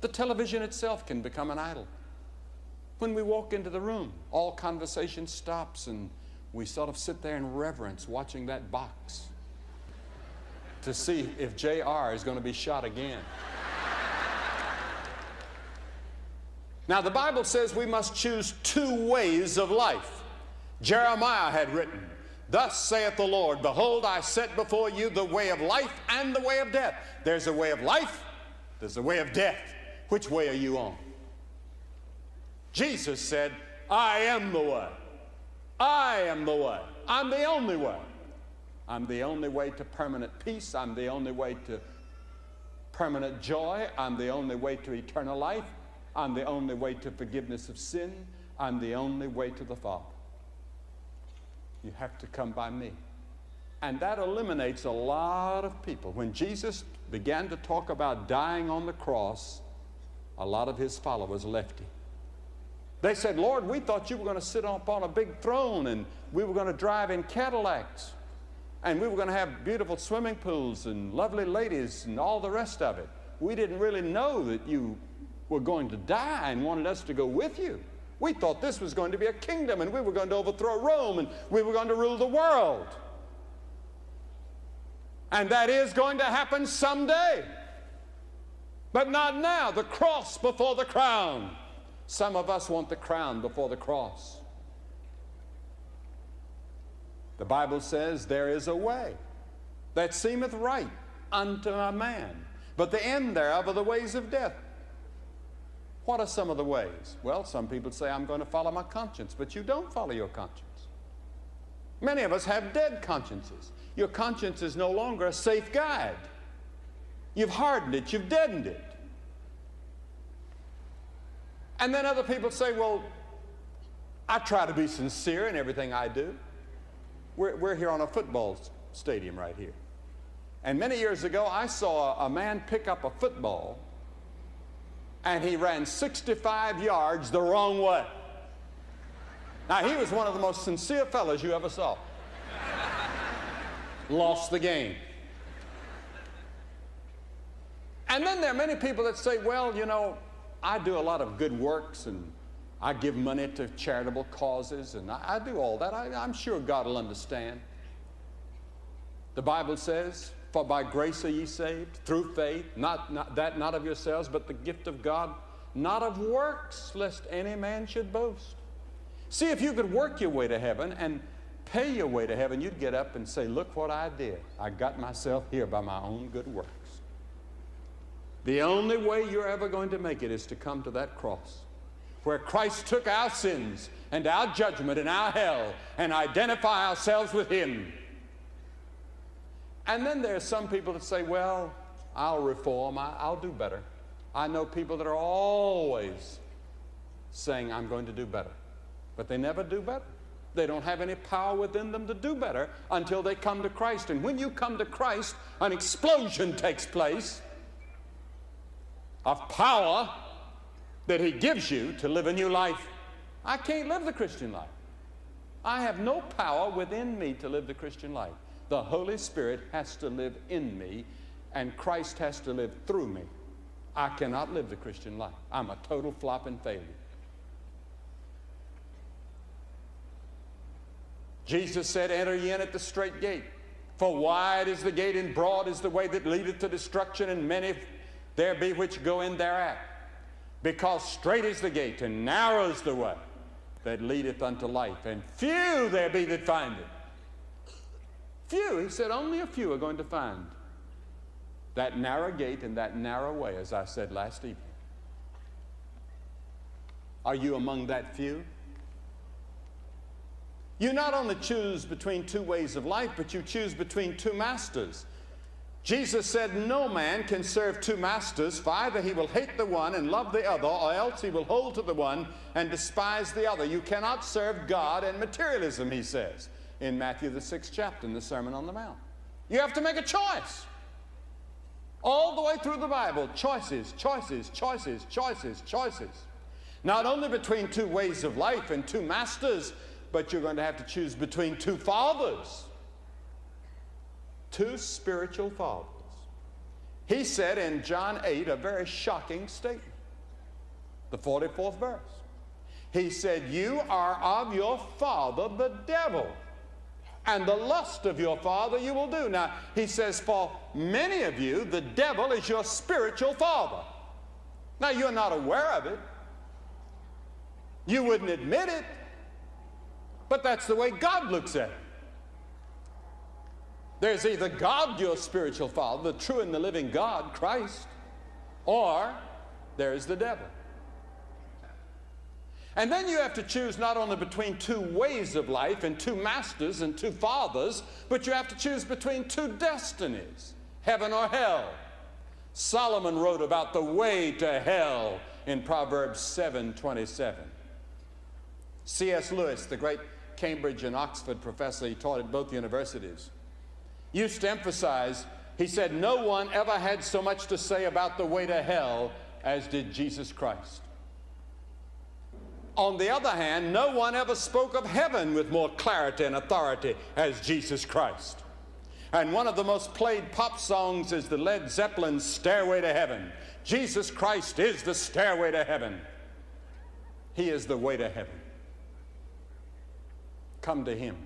The television itself can become an idol. When we walk into the room, all conversation stops and we sort of sit there in reverence watching that box to see if JR is going to be shot again. now, the Bible says we must choose two ways of life. Jeremiah had written, Thus saith the Lord, Behold, I set before you the way of life and the way of death. There's a way of life, there's a way of death. Which way are you on? Jesus said, I am the way. I am the way. I'm the only way. I'm the only way to permanent peace. I'm the only way to permanent joy. I'm the only way to eternal life. I'm the only way to forgiveness of sin. I'm the only way to the Father. You have to come by me. And that eliminates a lot of people. When Jesus began to talk about dying on the cross, a lot of his followers left him. They said, Lord, we thought you were going to sit up on a big throne and we were going to drive in Cadillacs and we were going to have beautiful swimming pools and lovely ladies and all the rest of it. We didn't really know that you were going to die and wanted us to go with you. We thought this was going to be a kingdom and we were going to overthrow Rome and we were going to rule the world. And that is going to happen someday. But not now. The cross before the crown. Some of us want the crown before the cross. The Bible says there is a way that seemeth right unto a man, but the end thereof are the ways of death. What are some of the ways? Well, some people say, I'm going to follow my conscience, but you don't follow your conscience. Many of us have dead consciences. Your conscience is no longer a safe guide. You've hardened it, you've deadened it. And then other people say, well, I try to be sincere in everything I do. We're, we're here on a football stadium right here. And many years ago, I saw a man pick up a football and he ran 65 yards the wrong way. Now, he was one of the most sincere fellows you ever saw. Lost the game. And then there are many people that say, well, you know, I do a lot of good works and I give money to charitable causes and I, I do all that. I, I'm sure God will understand. The Bible says, For by grace are ye saved, through faith, not, not that not of yourselves, but the gift of God, not of works, lest any man should boast. See, if you could work your way to heaven and pay your way to heaven, you'd get up and say, Look what I did. I got myself here by my own good works. The only way you're ever going to make it is to come to that cross where Christ took our sins and our judgment and our hell and identify ourselves with Him. And then there are some people that say, well, I'll reform, I, will do better. I know people that are always saying, I'm going to do better, but they never do better. They don't have any power within them to do better until they come to Christ. And when you come to Christ, an explosion takes place of power that He gives you to live a new life. I can't live the Christian life. I have no power within me to live the Christian life. The Holy Spirit has to live in me, and Christ has to live through me. I cannot live the Christian life. I'm a total flop and failure. Jesus said, Enter ye in at the strait gate. For wide is the gate and broad is the way that leadeth to destruction, and many there be which go in thereat. Because strait is the gate and narrow is the way that leadeth unto life, and few there be that find it. Few, he said, only a few are going to find that narrow gate and that narrow way, as I said last evening. Are you among that few? You not only choose between two ways of life, but you choose between two masters. Jesus said, No man can serve two masters, for either he will hate the one and love the other, or else he will hold to the one and despise the other. You cannot serve God and materialism, he says in Matthew, the sixth chapter, in the Sermon on the Mount. You have to make a choice. All the way through the Bible, choices, choices, choices, choices, choices. Not only between two ways of life and two masters, but you're going to have to choose between two fathers two spiritual fathers. He said in John 8 a very shocking statement, the 44th verse. He said, You are of your father, the devil, and the lust of your father you will do. Now, he says, For many of you, the devil is your spiritual father. Now, you're not aware of it, you wouldn't admit it, but that's the way God looks at it. There's either God, your spiritual father, the true and the living God, Christ, or there's the devil. And then you have to choose not only between two ways of life and two masters and two fathers, but you have to choose between two destinies heaven or hell. Solomon wrote about the way to hell in Proverbs 7 27. C.S. Lewis, the great Cambridge and Oxford professor, he taught at both universities, used to emphasize, he said, No one ever had so much to say about the way to hell as did Jesus Christ. On the other hand, no one ever spoke of heaven with more clarity and authority as Jesus Christ. And one of the most played pop songs is the Led Zeppelin Stairway to Heaven. Jesus Christ is the stairway to heaven. He is the way to heaven. Come to Him.